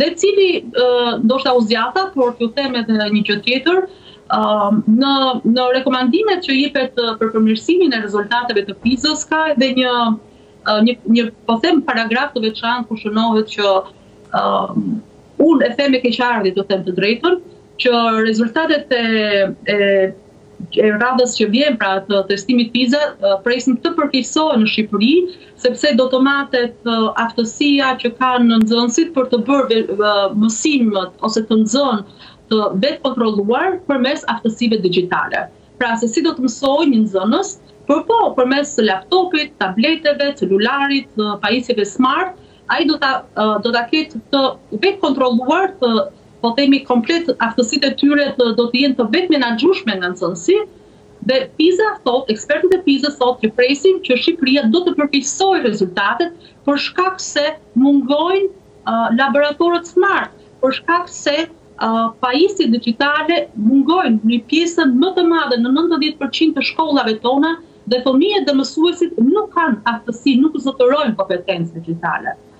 Dhe cili, ndoshta u zgjata,, por t'ju them edhe një gjë tjetër, në në rekomandimet që jipet për përmirësimin e rezultateve të PISA-s ka edhe një një një po them paragraf të veçantë ku shënohet që unë e them me keqardhje të them të drejtën, që rezultatet e e radhës që vjen pra të testimit PISA presin të përkeqësohen në Shqipëri, sepse do të matet aftësia që kanë nxënësit për të bërë mësimët ose të nxënë të vetëkontrolluar përmes aftësive digjitale. Pra se si do të mësojë një nxënës, por po përmes laptopit, tableteve, celularit, pajisjeve smart, ai do ta do ta ketë të vetëkontrolluar të po themi komplet aftësitë e tyre të do të jenë të vetëmenaxhueshme nga nxënësi dhe PISA thotë, ekspertët e PISA-s thotë që presin që Shqipëria do të përkeqësojë rezultatet për shkak se mungojnë uh, laboratorët smart, për shkak se uh, pajisjet digjitale mungojnë në pjesën më të madhe në 90% të shkollave tona Dhe fëmijët dhe mësuesit nuk kanë aftësi, nuk zotërojnë kompetencë digjitale.